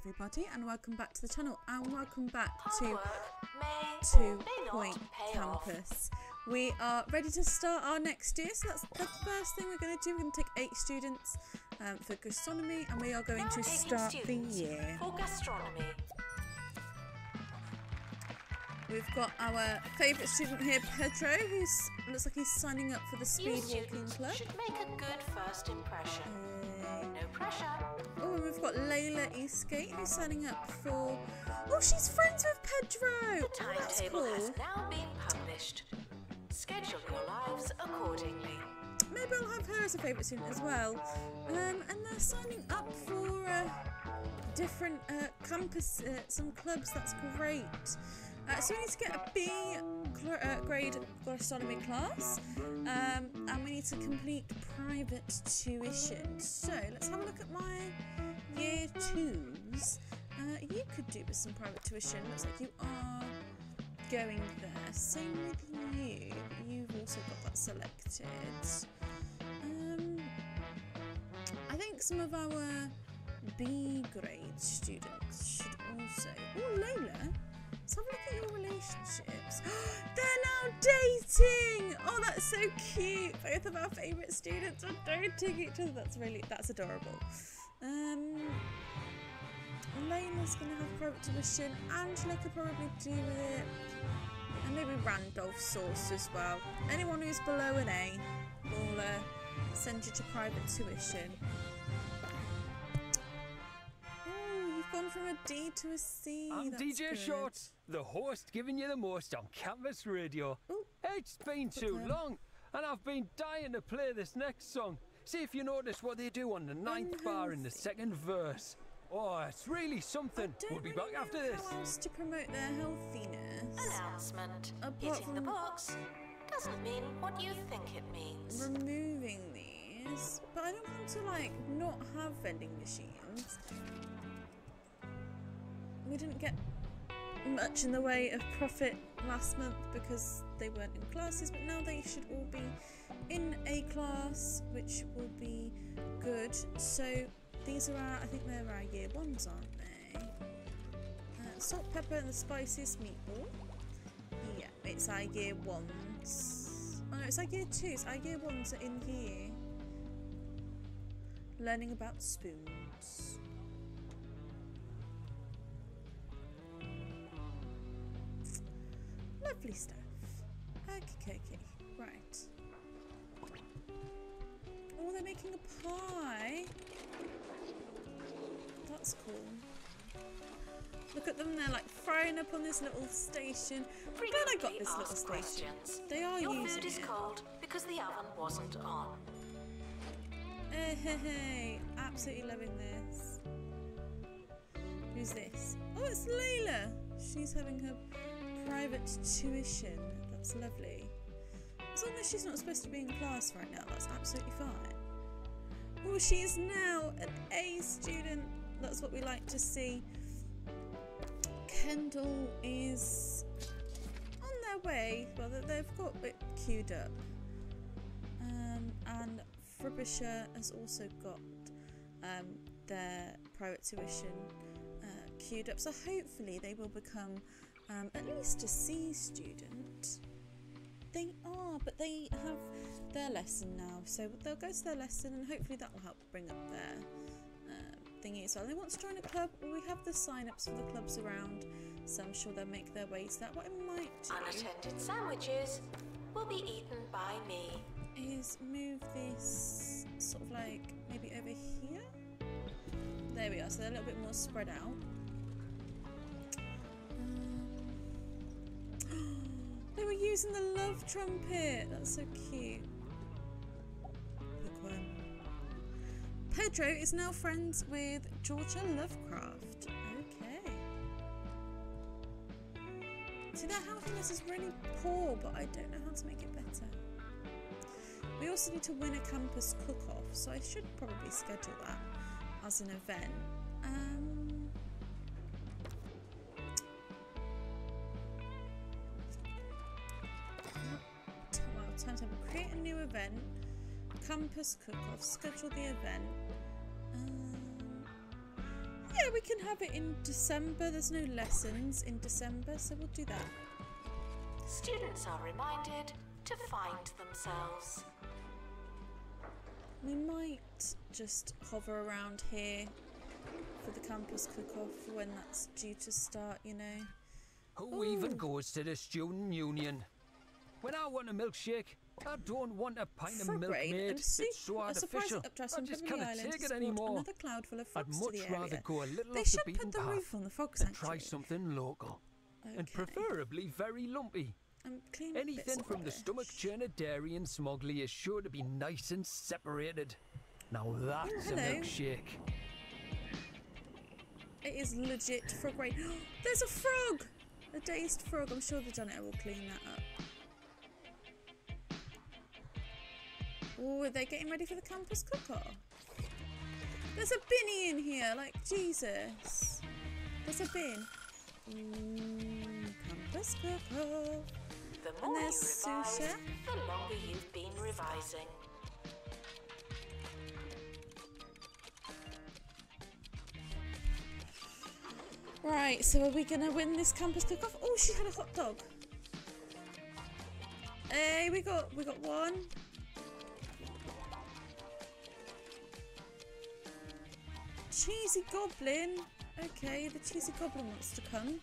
everybody and welcome back to the channel and welcome back to Two or may not Point pay off. Campus. We are ready to start our next year so that's the first thing we're going to do. We're going to take eight students um, for gastronomy and we are going Now to start the year. For gastronomy. We've got our favourite student here, Pedro, who's looks like he's signing up for the speed walking club. should make a good first impression. No pressure. Oh, we've got Layla Eastgate who's signing up for. Oh, she's friends with Pedro. The Oh, that's cool. has now been published. Schedule your lives accordingly. Maybe I'll have her as a favourite student as well. Um, and they're signing up for uh, different uh, campus, uh, some clubs. That's great. Uh, so we need to get a B uh, grade gastronomy class, um, and we need to complete private tuition. So let's have a look at my year twos. Uh, you could do with some private tuition. Looks like you are going there. Same with you. You've also got that selected. Um, I think some of our B grade students should also. Oh. Dating. Oh, that's so cute. Both of our favourite students are dating each other. That's really that's adorable. Um, Layla's gonna have private tuition. Angela could probably do with it. And maybe Randolph Source as well. Anyone who's below an A will uh, send you to private tuition. Oh, you've gone from a D to a C. I'm That's DJ good. Shorts, the host giving you the most on Canvas radio. Ooh. It's been too Okay. long, and I've been dying to play this next song. See if you notice what they do on the ninth bar in the second verse. Oh, it's really something. We'll be really back after this. How else to promote their healthiness? Announcement. Apart Hitting the box doesn't mean what you think it means. Removing these, but I don't want to like not have vending machines. We didn't get much in the way of profit last month because they weren't in classes, but now they should all be in a class, which will be good. So these are our, I think they're our year ones, aren't they? Uh, salt, pepper, and the spiciest meatball. Yeah, it's our year ones. Oh no, it's our year twos. Our year ones are in here. Learning about spoons. Lovely stuff. Okay, okay, right. Oh, they're making a pie. That's cool. Look at them, they're like frying up on this little station. I'm glad I got this little station. questions. They are Your using food is it. cold because the oven wasn't on. Hey, hey, hey, absolutely loving this. Who's this? Oh, it's Layla. She's having her private tuition. That's lovely. As long as she's not supposed to be in class right now, that's absolutely fine. Well, she is now an A student. That's what we like to see. Kendall is on their way. Well, they- they've got it queued up. Um, and Frobisher has also got um, their private tuition uh, queued up. So hopefully they will become um, at least a C student. They are, but they have their lesson now. So they'll go to their lesson and hopefully that will help bring up their um, thingy as well. They want to join a club. We have the sign ups for the clubs around. So I'm sure they'll make their way to that. What I might do Unattended sandwiches will be eaten by me. is move this sort of like maybe over here. There we are, so they're a little bit more spread out. Using the love trumpet. That's so cute. Pedro is now friends with Georgia Lovecraft. Okay. See, their healthiness is really poor, but I don't know how to make it better. We also need to win a campus cook-off, so I should probably schedule that as an event. Um, Campus cook-off. Schedule the event. Um, yeah, we can have it in December. There's no lessons in December, so we'll do that. Students are reminded to find themselves. We might just hover around here for the campus cook-off when that's due to start, you know. Who even goes to the student union? When I want a milkshake, I don't want a pint of milk made. and soup, It's so artificial. I just can't take it anymore. Another cloud full of I'd much to the rather area. go a little They off the should beaten put the path roof on the frog and try something local. And preferably very lumpy. I'm Anything from the stomach churner dairy and smogly is sure to be nice and separated. Now that's a milkshake. It is legit frog rain. There's a frog! A dazed frog. I'm sure the janitor will clean that up. Oh, are they getting ready for the campus cook-off? There's a binny in here, like Jesus. There's a bin. Mm, campus cook-off. The more you there's revise, Susha. the longer you've been revising. Right, so are we gonna win this campus cook-off? Oh, she had a hot dog. Hey, we got we got one. Cheesy goblin. Okay, the cheesy goblin wants to come.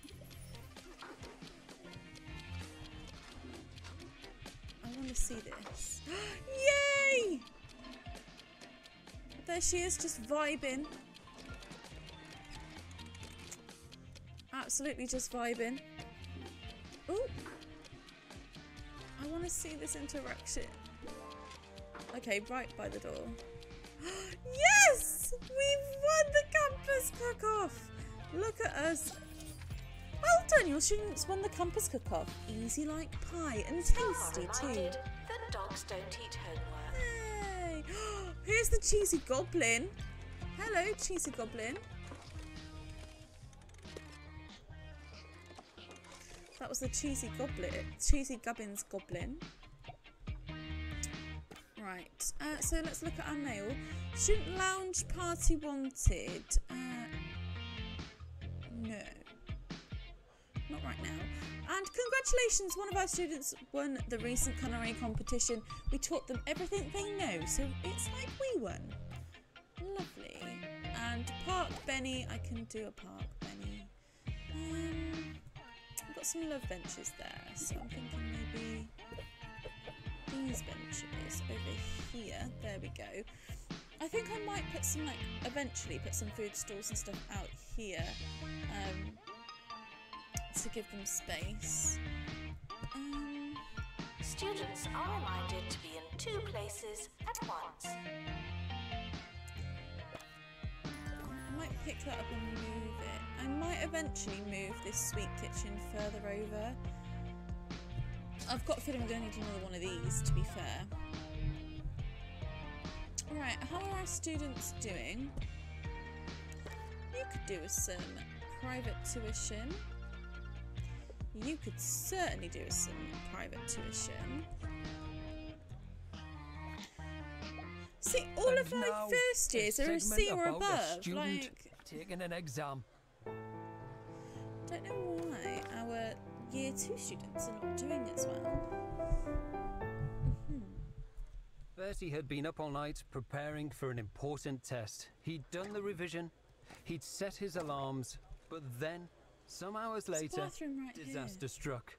I want to see this. Yay! There she is, just vibing. Absolutely just vibing. Ooh. I want to see this interaction. Okay, right by the door. yes! We've won the campus cook-off! Look at us. Well done, your students won the campus cook-off. Easy like pie and tasty ah, too. reminded that dogs don't eat homework. Hey! Here's the cheesy goblin. Hello, cheesy goblin. That was the cheesy goblet, cheesy gubbins goblin. Right, uh, so let's look at our mail. Student lounge party wanted. Uh, no, not right now. And congratulations, one of our students won the recent culinary competition. We taught them everything they know, so it's like we won. Lovely. And Park Benny, I can do a Park Benny. Um, I've got some love benches there, so I'm thinking maybe these benches over here. There we go. I think I might put some like eventually put some food stalls and stuff out here um, to give them space. Um, Students are reminded to be in two places at once. I might pick that up and move it. I might eventually move this sweet kitchen further over. I've got a feeling we're going to need another one of these, to be fair. Alright, how are our students doing? You could do with some private tuition. You could certainly do with some private tuition. See, all And of my first years are a C or above. Like, taking an exam. don't know why year two students are not doing as well. Mhm. Bertie had been up all night preparing for an important test. He'd done the revision, he'd set his alarms, but then, some hours later, right disaster struck.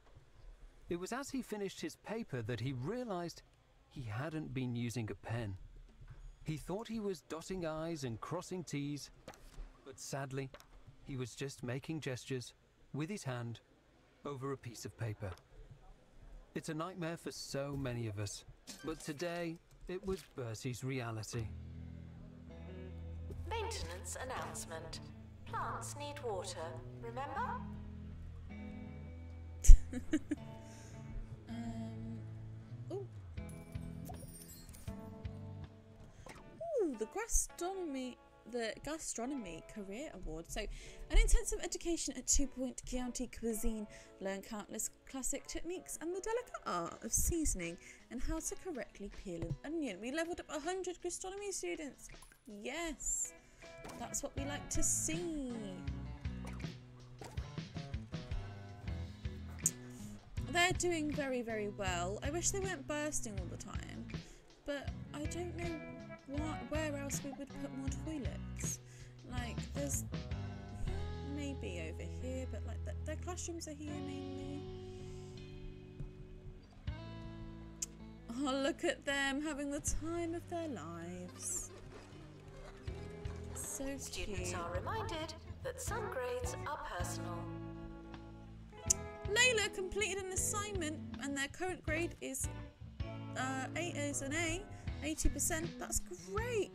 It was as he finished his paper that he realized he hadn't been using a pen. He thought he was dotting I's and crossing T's, but sadly, he was just making gestures with his hand over a piece of paper. It's a nightmare for so many of us, but today it was Bertie's reality. Maintenance announcement. Plants need water, remember? Um, ooh. Ooh, the gastronomy, the gastronomy career award. So, an intensive education at Two Point County Cuisine. Learn countless classic techniques and the delicate art of seasoning and how to correctly peel an onion. We leveled up 100 gastronomy students. Yes. That's what we like to see. They're doing very, very well. I wish they weren't bursting all the time, but I don't know what, where else we would put more toilets. Like, there's maybe over here, but like th- their classrooms are here mainly. Oh, look at them having the time of their lives. So Students cute. are reminded that some grades are personal. Layla completed an assignment and their current grade is uh, eight is an A, 80%. That's great.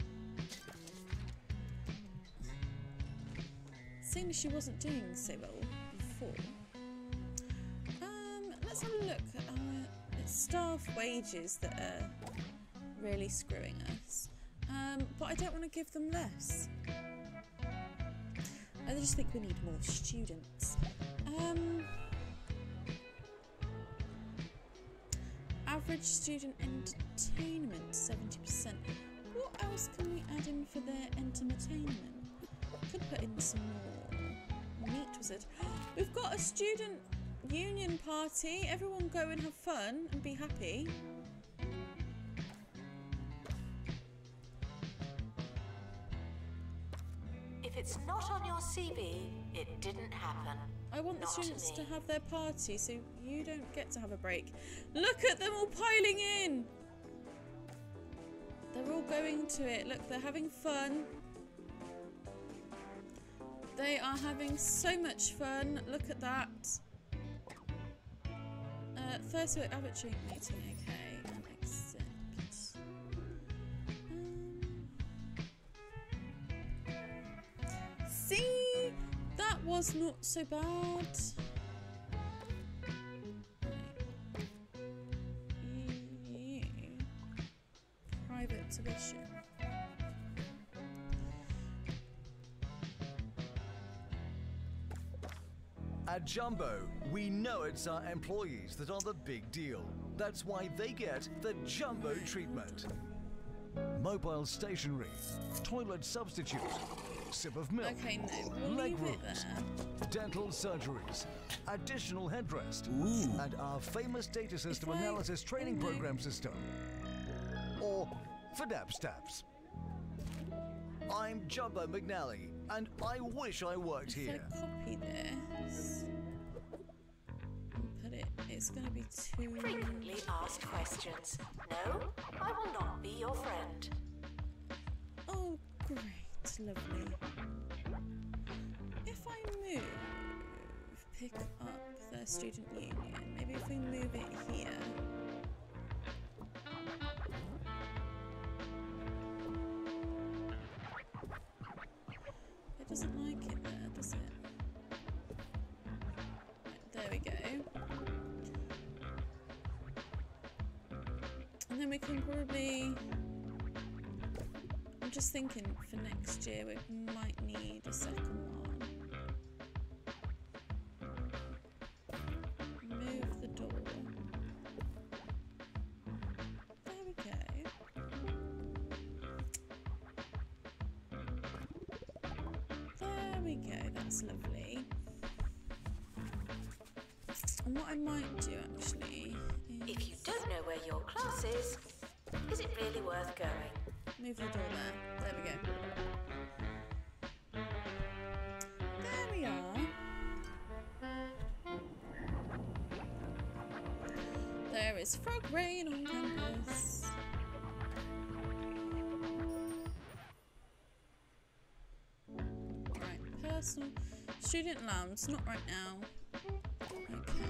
Seeing as she wasn't doing so well before. Um, let's have a look at our staff wages that are really screwing us. Um, but I don't want to give them less. I just think we need more students. Um, average student entertainment 70%. What else can we add in for their entertainment? Could put in some more meat was it? We've got a student union party. Everyone go and have fun and be happy. If it's not on your CV, it didn't happen. I want the Not students to have their party so you don't get to have a break. Look at them all piling in! Going to it. Look, they're having fun. They are having so much fun. Look at that. Uh, first week arbitrary meeting, okay. Um, see, that was not so bad. At Jumbo, we know it's our employees that are the big deal. That's why they get the Jumbo treatment. Mobile stationery, toilet substitute, sip of milk, Okay, no, we'll leg leave rooms, dental surgeries, additional headrest, and our famous data system I- analysis training program system. Or FDAP stabs. I'm Jumbo McNally, and I wish I worked If here. This put it, it's going to be too. Frequently asked questions. No, I will not be your friend. Oh, great, lovely. If I move, pick up the student union, maybe if we move it here. We go. And then we can probably I'm just thinking for next year we might need a second one. Student lounge, not right now. Okay.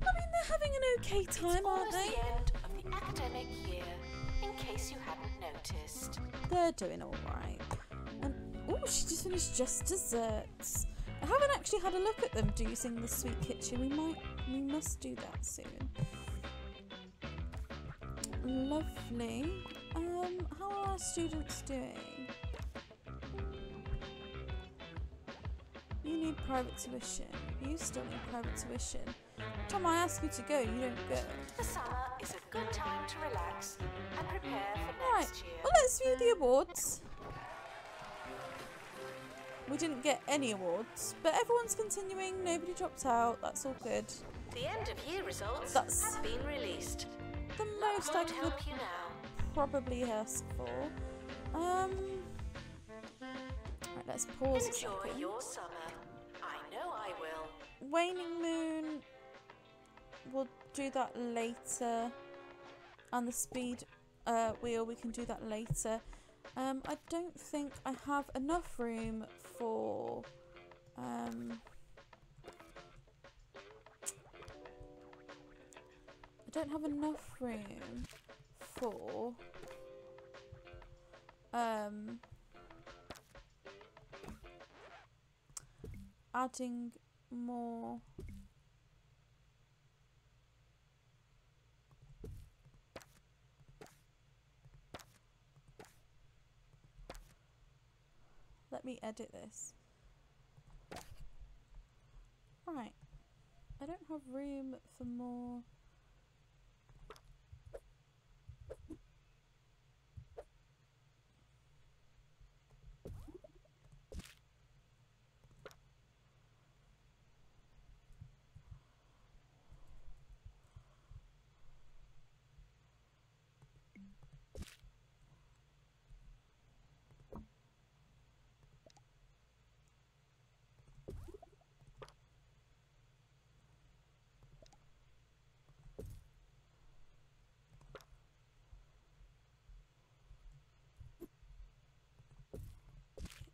I mean, they're having an okay time, aren't they? the end of the academic year, in case you hadn't noticed. They're doing all right. And oh, she just finished just desserts. I haven't actually had a look at them do you using the sweet kitchen. We might, we must do that soon. Lovely. Um, how are our students doing? You need private tuition. You still need private tuition. Tom, I ask you to go, you don't go. The summer is a good time to relax and prepare for Right, next year. well, let's view the awards. We didn't get any awards, but everyone's continuing. Nobody dropped out. That's all good. The end of year results That's- have been released. The most I could help you now. Probably ask for. Um. Right, let's pause Enjoy your summer. I know I will. Waning Moon. We'll do that later. And the speed uh, wheel, we can do that later. Um, I don't think I have enough room for. Um, I don't have enough room for. Um, adding more Let me edit this. Right. I don't have room for more.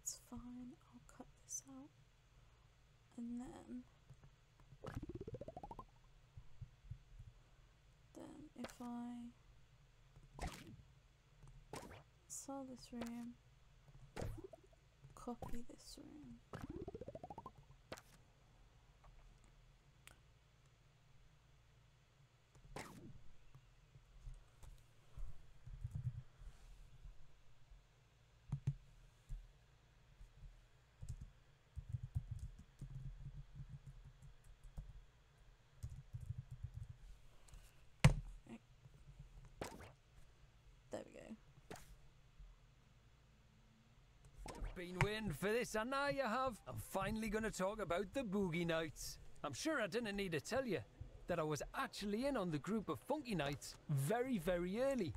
It's fine. I'll cut this out. And then then if I sell this room, copy this room. There we go. Been waiting for this, and now you have. I'm finally going to talk about the Boogie Nights. I'm sure I didn't need to tell you that I was actually in on the group of Funky Nights very, very early.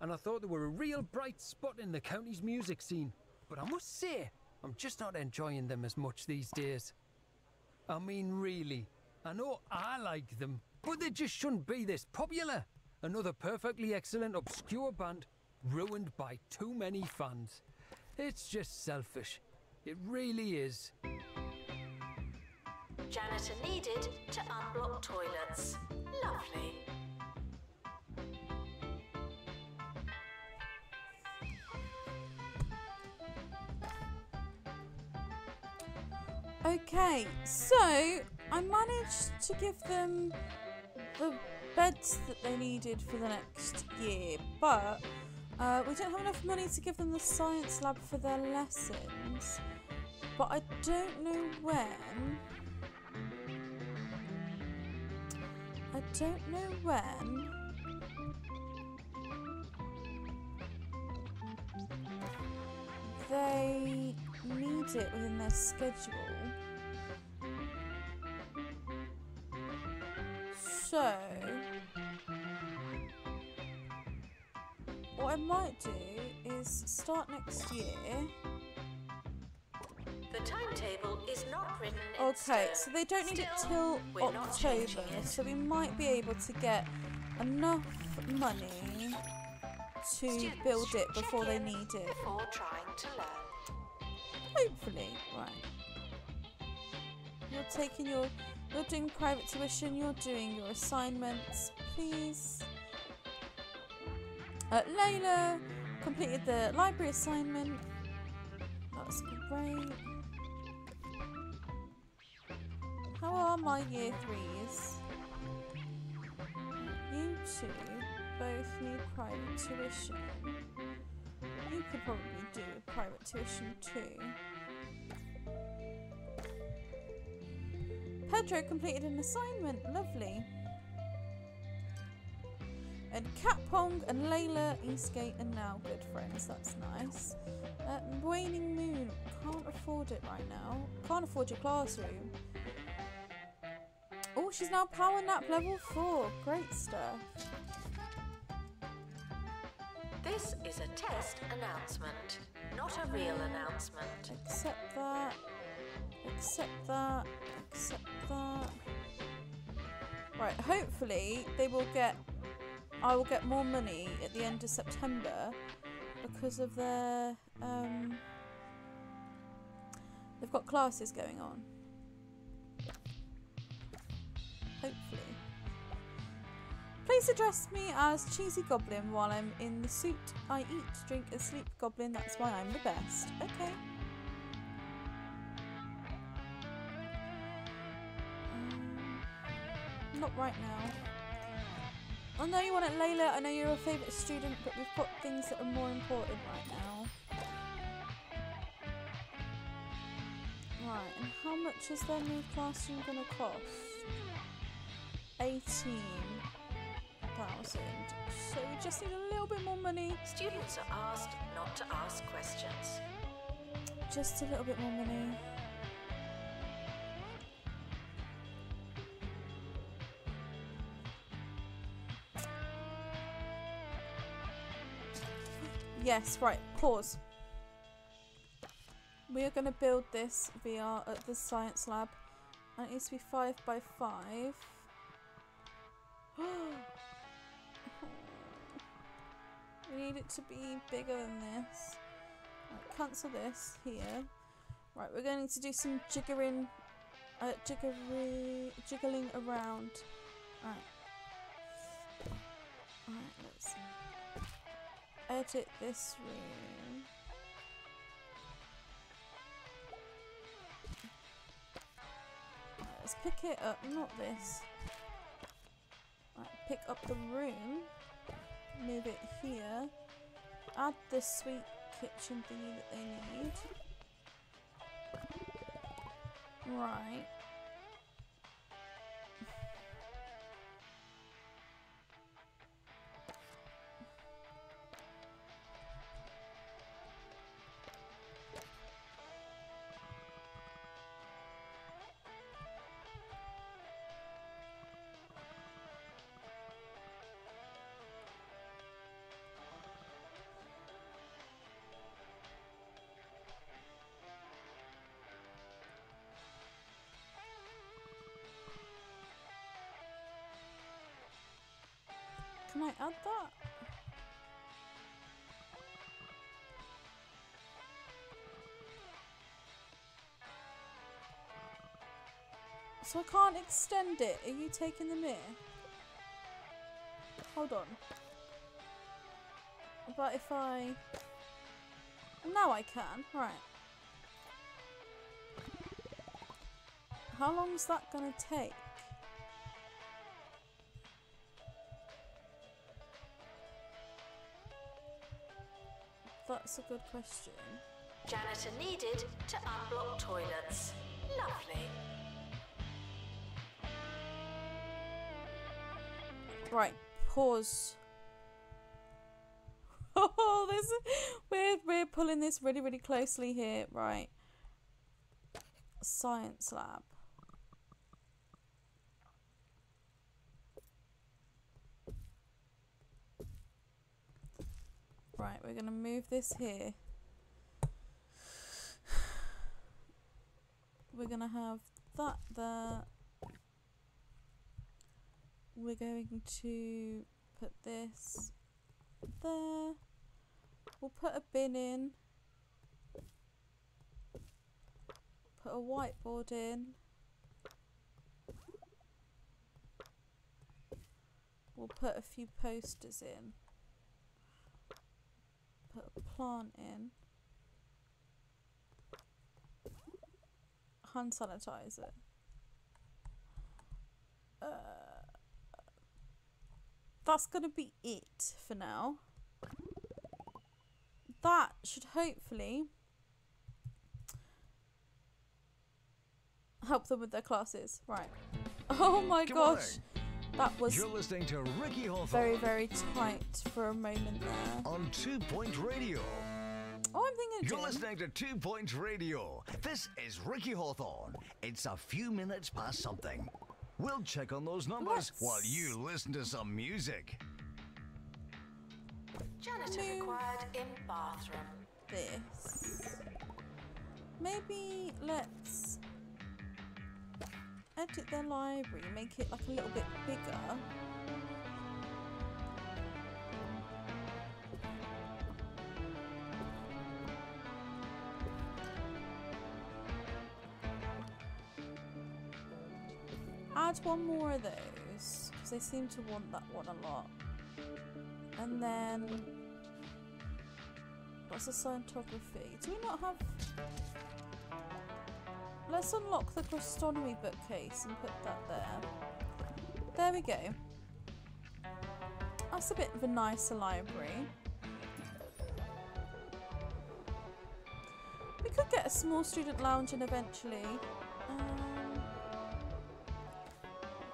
And I thought they were a real bright spot in the county's music scene. But I must say, I'm just not enjoying them as much these days. I mean, really, I know I like them, but they just shouldn't be this popular. Another perfectly excellent obscure band ruined by too many fans. It's just selfish. It really is. Janitor needed to unblock toilets. Lovely. Okay, so I managed to give them the beds that they needed for the next year, but uh, we don't have enough money to give them the science lab for their lessons. But I don't know when. I don't know when. They need it within their schedule. So, might do is start next year. The timetable is not written in Okay, so they don't need it till we're not changing October, it. so we might be able to get enough money to Students build it before they need it. Before trying to learn. Hopefully, right. You're taking your, you're doing private tuition. You're doing your assignments, please. Uh, Layla completed the library assignment. That's great. How are my year threes? You two both need private tuition. You could probably do private tuition too. Pedro completed an assignment. Lovely. And Cat Pong and Layla Eastgate are now good friends. That's nice. Uh, Waning Moon. Can't afford it right now. Can't afford your classroom. Oh, she's now Power Nap level 4. Great stuff. This is a test announcement, not a real announcement. Accept that. Accept that. Accept that. Right, hopefully they will get. I will get more money at the end of September because of their. Um, they've got classes going on. Hopefully. Please address me as Cheesy Goblin while I'm in the suit I eat, drink, and sleep Goblin. That's why I'm the best. Okay. Um, not right now. I know you want it, Layla. I know you're a favourite student, but we've got things that are more important right now. Right, and how much is their new classroom going to cost? 18 thousand. So we just need a little bit more money. Students are asked not to ask questions. Just a little bit more money. Yes, right, pause. We are going to build this VR at the science lab. And it needs to be 5 by 5 we need it to be bigger than this. Right, cancel this here. Right, we're going to do some jiggering, uh, jiggery, jiggling around. Right. Right, let's edit this room. Let's pick it up, not this. Right, pick up the room, move it here, add the sweet kitchen thingy that they need. Right. Can I add that? So I can't extend it. Are you taking the mirror? Hold on. But if I... Now I can. Right. How long is that going to take? That's a good question. Janitor needed to unblock toilets. Lovely. Right, pause. Oh, this we're we're pulling this really really closely here. Right, science lab. We're gonna move this here. We're gonna have that there. We're going to put this there. We'll put a bin in. Put a whiteboard in. We'll put a few posters in. Plant in. Hand sanitizer. Uh, that's going to be it for now. That should hopefully help them with their classes. Right. Oh my Good gosh. morning. That was You're listening to Ricky Hawthorne very, very tight for a moment there. on Two Point Radio. Oh, I'm thinking You're listening to Two Point Radio. This is Ricky Hawthorne. It's a few minutes past something. We'll check on those numbers Let's- while you listen to some music. Janitor No. required in bathroom. this. Maybe let's edit their library, make it like a little bit bigger. Add one more of those because they seem to want that one a lot. And then What's the scientography? Do we not have... Let's unlock the gastronomy bookcase and put that there. There we go. That's a bit of a nicer library. We could get a small student lounge in eventually. Um,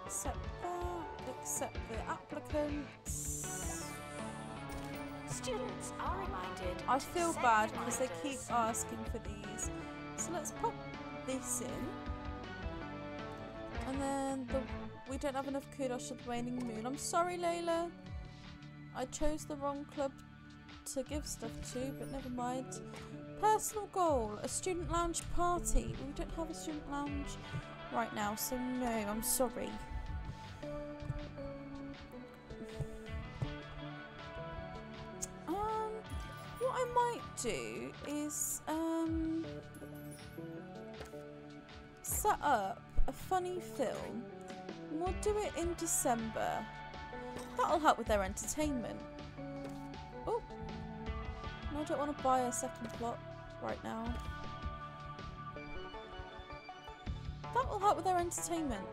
accept that. Accept the applicants. Students are reminded. I feel bad because they keep asking for these. So let's pop this in. And then the we don't have enough kudos for the waning moon. I'm sorry, Layla. I chose the wrong club to give stuff to, but never mind. Personal goal: a student lounge party. We don't have a student lounge right now, so no. I'm sorry. Um, what I might do is um set up a funny film. And we'll do it in December. That'll help with their entertainment. Oh, no, I don't want to buy a second plot right now. That will help with their entertainment.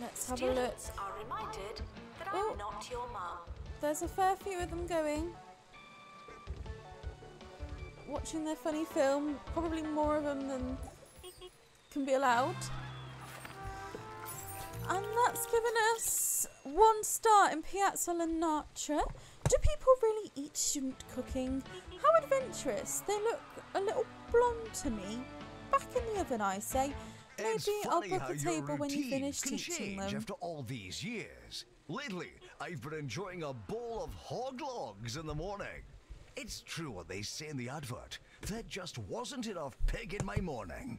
Let's have a look. Are reminded that Oh. I'm not your mum. There's a fair few of them going. Watching their funny film. Probably more of them than can be allowed. And that's given us one star in Piazza Lanatra. Do people really eat student cooking? How adventurous. They look a little blonde to me. Back in the oven, I say. Maybe I'll book a table when you finish can teaching change them. after all these years. Lately, I've been enjoying a bowl of hog logs in the morning. It's true what they say in the advert. There just wasn't enough pig in my morning.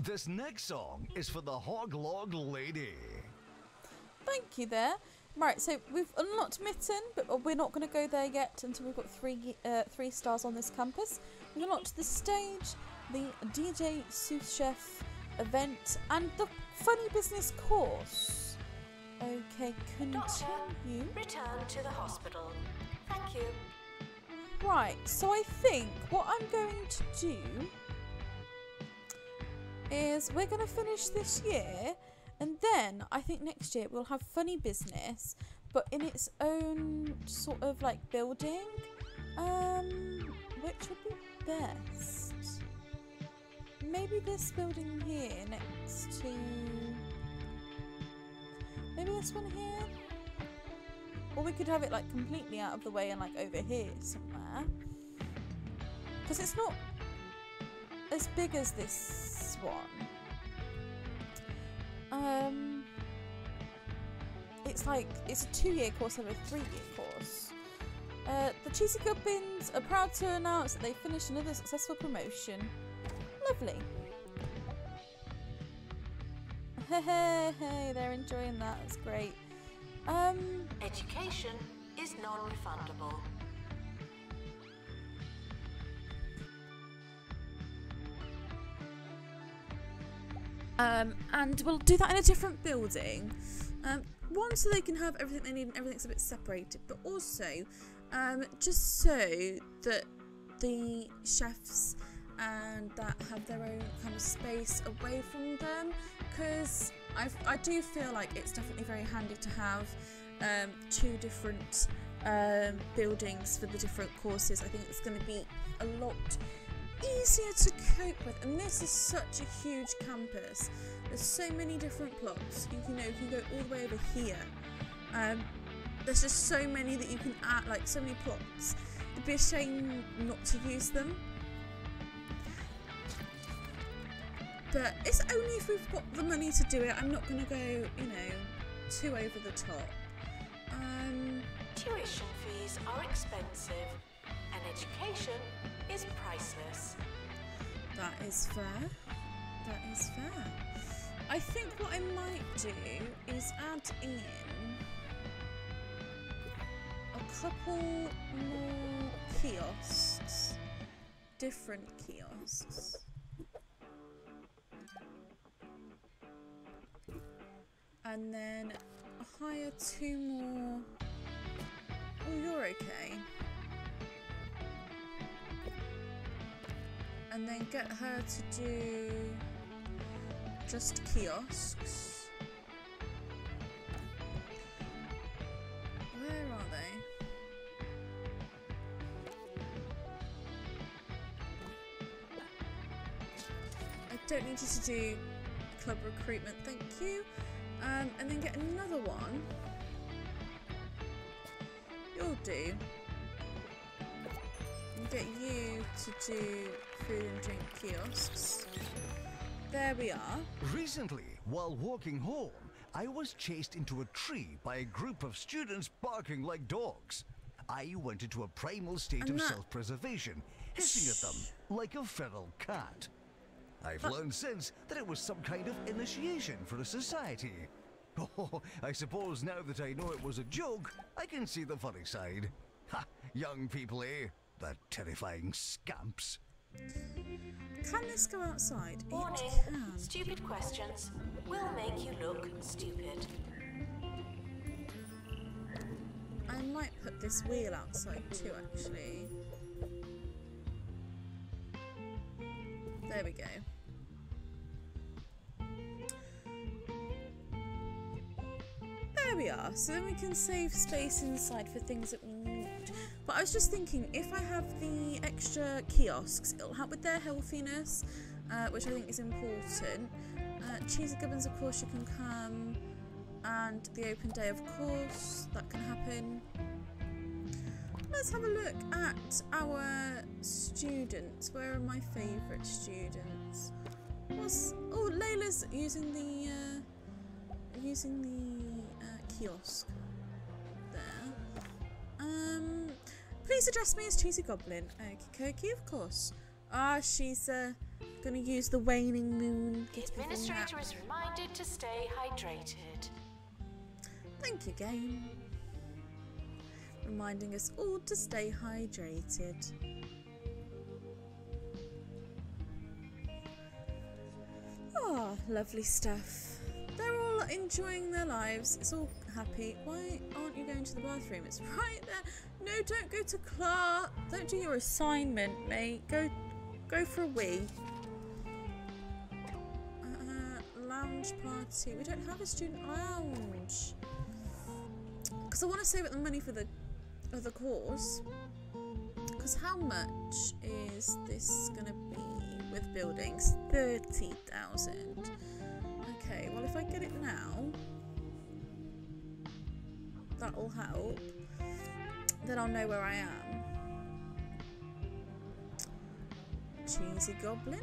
This next song is for the hog log lady. Thank you there. Right, so we've unlocked Mitton, but we're not going to go there yet until we've got three uh, three stars on this campus. We've unlocked the stage, the DJ Sous Chef event, and the funny business course. Okay, Doctor, continue. return to the hospital. Thank you. Right, so I think what I'm going to do is we're going to finish this year, and then I think next year we'll have funny business, but in its own sort of like building. Um, which would be best? Maybe this building here next to. Maybe this one here. Or we could have it like completely out of the way and like over here somewhere. Because it's not as big as this one. Um, it's like it's a two-year course over a three-year course. Uh, the Cheesy Gubbins are proud to announce that they finished another successful promotion. Lovely. Hey, hey, hey, they're enjoying that. That's great. Um, Education is non-refundable. Um, and we'll do that in a different building. Um, one, so they can have everything they need and everything's a bit separated, but also um, just so that the chefs and that have their own kind of space away from them. Because I do feel like it's definitely very handy to have um, two different um, buildings for the different courses. I think it's going to be a lot easier to cope with. And this is such a huge campus. There's so many different plots. You can, you know, you can go all the way over here. Um, there's just so many that you can add, like so many plots. It'd be a shame not to use them. But it's only if we've got the money to do it. I'm not going to go, you know, too over the top. Um, Tuition fees are expensive, and education is priceless. that is fair. That is fair. I think what I might do is add in a couple more kiosks, different kiosks. And then hire two more. Oh, you're okay. And then get her to do just kiosks. Where are they? I don't need you to do club recruitment, thank you. Um, and then get another one. You'll do. And get you to do food and drink kiosks. There we are. Recently, while walking home, I was chased into a tree by a group of students barking like dogs. I went into a primal state And of that- self preservation, hissing at them like a feral cat. I've learned since that it was some kind of initiation for a society. Oh, I suppose now that I know it was a joke, I can see the funny side. Ha! Young people, eh? The terrifying scamps. Can this go outside? Warning, stupid questions will make you look stupid. I might put this wheel outside too, actually. There we go. Are. So then we can save space inside for things that we need. But I was just thinking, if I have the extra kiosks, it'll help with their healthiness, uh, which I think is important. Uh, Cheesy Gubbins, of course, you can come and the open day, of course, that can happen. Let's have a look at our students. Where are my favourite students? What's oh Layla's using the uh, using the kiosk there. Um, please address me as Cheesy Goblin. Okie dokie, of course. Ah, she's uh, gonna use the waning moon. The Get administrator is reminded to stay hydrated. Thank you, game. Reminding us all to stay hydrated. Oh, lovely stuff. They're all enjoying their lives. It's all happy. Why aren't you going to the bathroom? It's right there. No, don't go to class. Don't do your assignment, mate. Go, go for a wee. Uh, lounge party. We don't have a student lounge. Because I want to save up the money for the other course. Because how much is this going to be with buildings? 30,000. Okay, well, if I get it now, that'll help. Then I'll know where I am. Cheesy Goblin?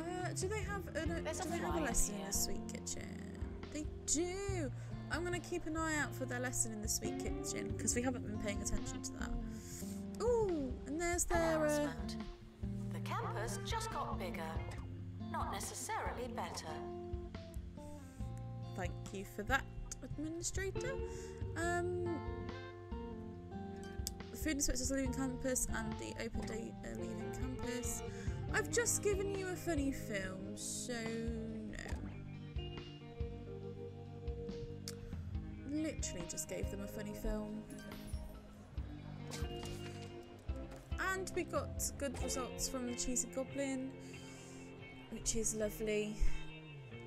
Uh, do they have, an, uh, do a they have a lesson in the Sweet Kitchen? They do! I'm going to keep an eye out for their lesson in the Sweet Kitchen because we haven't been paying attention to that. Ooh, and there's their. Uh, The campus just got bigger. Not necessarily better. thank you for that, Administrator. Um, Food Inspectors leaving campus and the Open Day are leaving campus. I've just given you a funny film, so no. Literally just gave them a funny film. And we got good results from the Cheesy Goblin, which is lovely.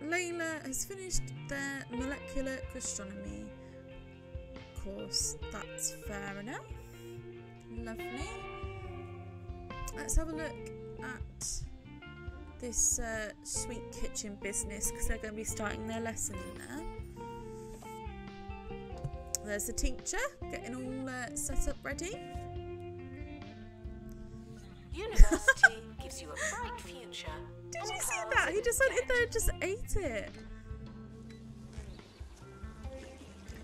Layla has finished their molecular astronomy course, that's fair enough. Lovely. Let's have a look at this uh, sweet kitchen business because they're going to be starting their lesson in there. There's the teacher getting all uh, set up ready. University gives you a bright future. Did you see that? He just went in there and just ate it.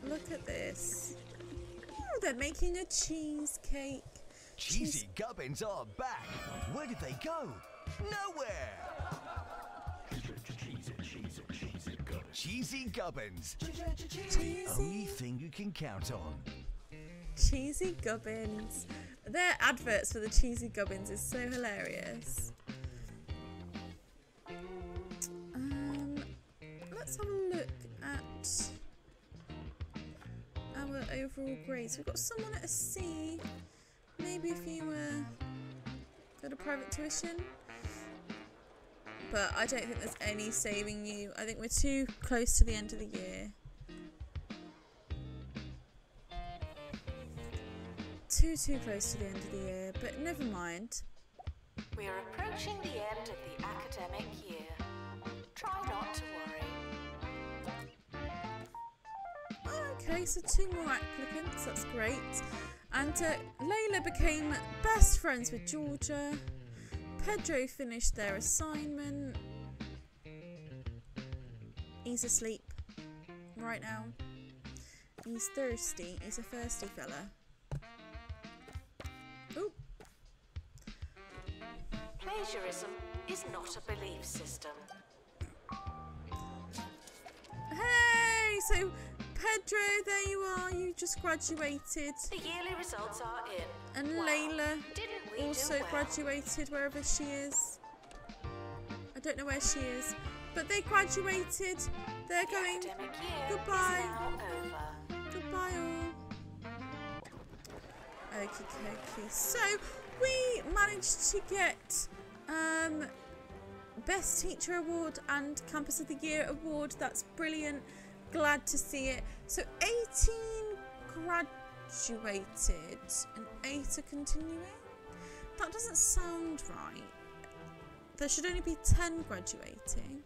Look at this. Oh, they're making a cheesecake. Cheesy Gubbins are back. Where did they go? Nowhere. Cheesy Gubbins. Cheesy, Only thing you can count on. cheesy gubbins. Their adverts for the cheesy gubbins is so hilarious. Let's have a look at our overall grades. We've got someone at a C. Maybe if you were go to private tuition. But I don't think there's any saving you. I think we're too close to the end of the year. Too, too close to the end of the year, but never mind. We are approaching the end of the academic year. Try not to worry. Okay, so two more applicants, that's great. And uh, Layla became best friends with Georgia. Pedro finished their assignment. He's asleep right now. He's thirsty. He's a thirsty fella. Ooh, Plagiarism is not a belief system. hey! So, Pedro, there you are. You just graduated. The yearly results are in. And Wow. Layla also well? graduated wherever she is. I don't know where she is, but they graduated. They're The going. Goodbye. is now over. Goodbye, all. Okie dokie. So we managed to get um, Best Teacher Award and Campus of the Year Award. That's brilliant. Glad to see it. So 18 graduated and 8 are continuing. That doesn't sound right. There should only be 10 graduating.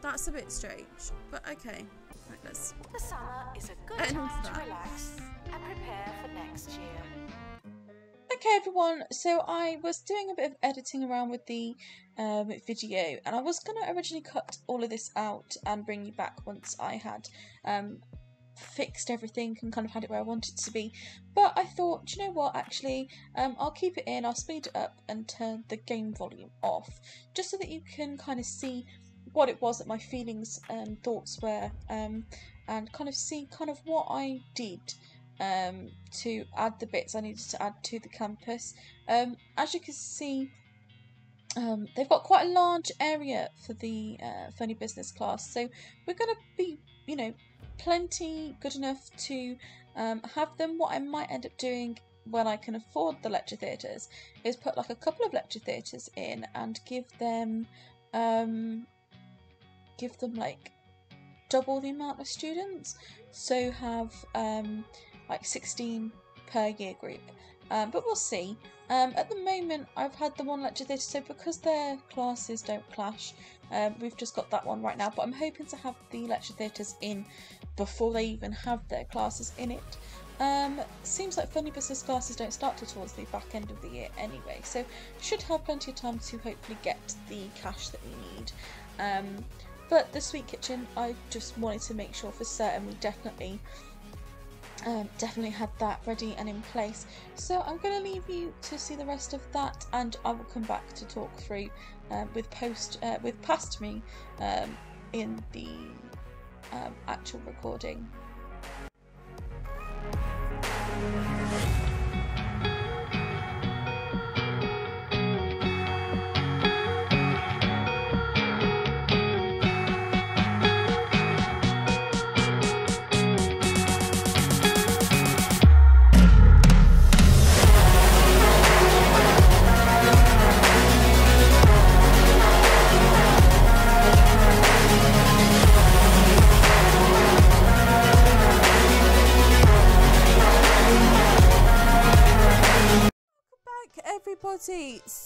That's a bit strange, but okay. Right, let's The summer is a good time to relax and prepare for next year. Okay, everyone. So I was doing a bit of editing around with the um, video, and I was gonna originally cut all of this out and bring you back once I had um, fixed everything and kind of had it where I wanted to be. But I thought, you know what? Actually, um, I'll keep it in. I'll speed it up and turn the game volume off, just so that you can kind of see what it was that my feelings and thoughts were, um, and kind of see kind of what I did um, to add the bits I needed to add to the campus. Um, as you can see, um, they've got quite a large area for the uh, funny business class, so we're going to be, you know, plenty good enough to um, have them. What I might end up doing when I can afford the lecture theatres is put like a couple of lecture theatres in and give them, um, give them like double the amount of students. So have um, like 16 per year group. Um, but we'll see. Um, at the moment, I've had the one lecture theatre, so because their classes don't clash, um, we've just got that one right now. But I'm hoping to have the lecture theatres in before they even have their classes in it. Um, seems like funny business classes don't start till towards the back end of the year anyway, so should have plenty of time to hopefully get the cash that we need. Um, but the sweet kitchen, I just wanted to make sure for certain we definitely um, definitely had that ready and in place. So I'm going to leave you to see the rest of that, and I will come back to talk through uh, with post uh, with past me um, in the um, actual recording.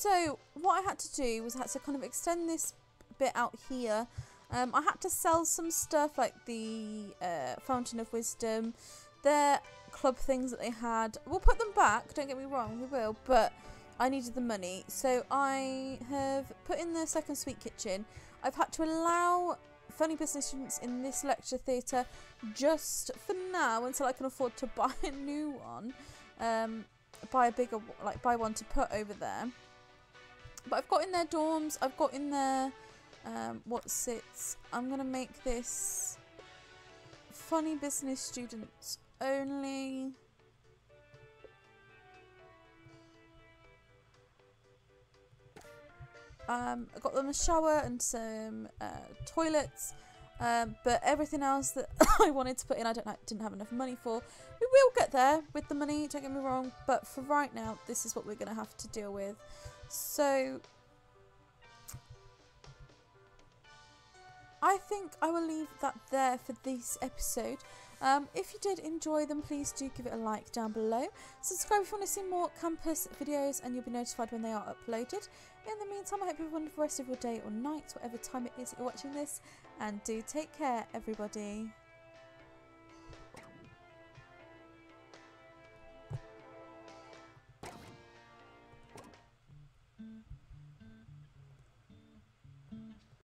So, what I had to do was I had to kind of extend this bit out here. Um, I had to sell some stuff like the uh, Fountain of Wisdom, their club things that they had. We'll put them back, don't get me wrong, we will, but I needed the money. So, I have put in the second sweet kitchen. I've had to allow funny business students in this lecture theatre just for now until I can afford to buy a new one. Um, buy a bigger, like buy one to put over there. But I've got in their dorms, I've got in their, um, what sits. I'm going to make this funny business students only. Um, I got them a shower and some uh, toilets, um, but everything else that I wanted to put in, I don't didn't have enough money for. We will get there with the money. Don't get me wrong, but for right now, this is what we're going to have to deal with. So I think I will leave that there for this episode. Um, if you did enjoy them, please do give it a like down below. Subscribe if you want to see more campus videos and you'll be notified when they are uploaded. In the meantime, I hope you have a wonderful rest of your day or night, whatever time it is that you're watching this. And do take care, everybody.